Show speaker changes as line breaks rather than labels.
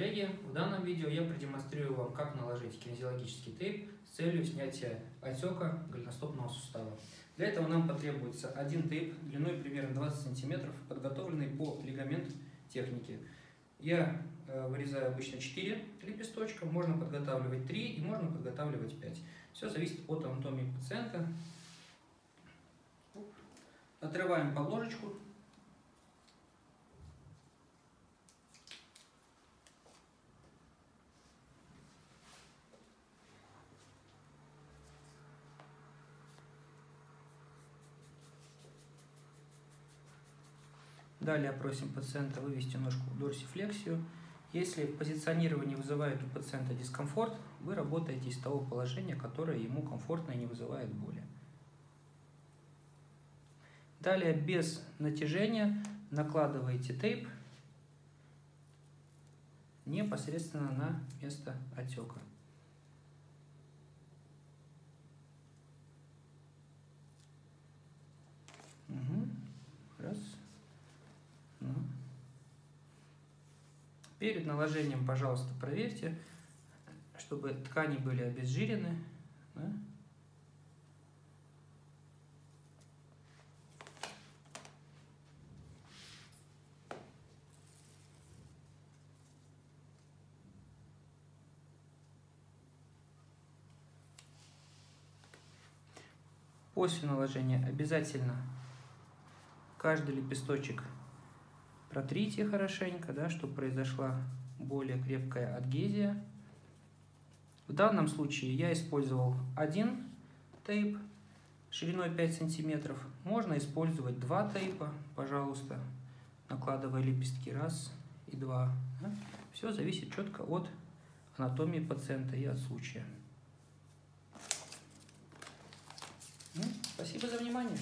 коллеги, в данном видео я продемонстрирую вам, как наложить кинезиологический тейп с целью снятия отека голеностопного сустава. Для этого нам потребуется один тейп длиной примерно 20 см, подготовленный по лигамент техники. Я э, вырезаю обычно 4 лепесточка, можно подготавливать 3 и можно подготавливать 5. Все зависит от анатомии пациента. Отрываем подложечку Далее просим пациента вывести ножку в дорсифлексию. Если позиционирование вызывает у пациента дискомфорт, вы работаете из того положения, которое ему комфортно и не вызывает боли. Далее без натяжения накладываете тейп непосредственно на место отека. Угу. Раз. Ну. Перед наложением, пожалуйста, проверьте, чтобы ткани были обезжирены. Да? После наложения обязательно каждый лепесточек протрите хорошенько, да, чтобы произошла более крепкая адгезия. В данном случае я использовал один тейп шириной 5 сантиметров. Можно использовать два тейпа, пожалуйста, накладывая лепестки раз и два. Да. Все зависит четко от анатомии пациента и от случая. Ну, спасибо за внимание.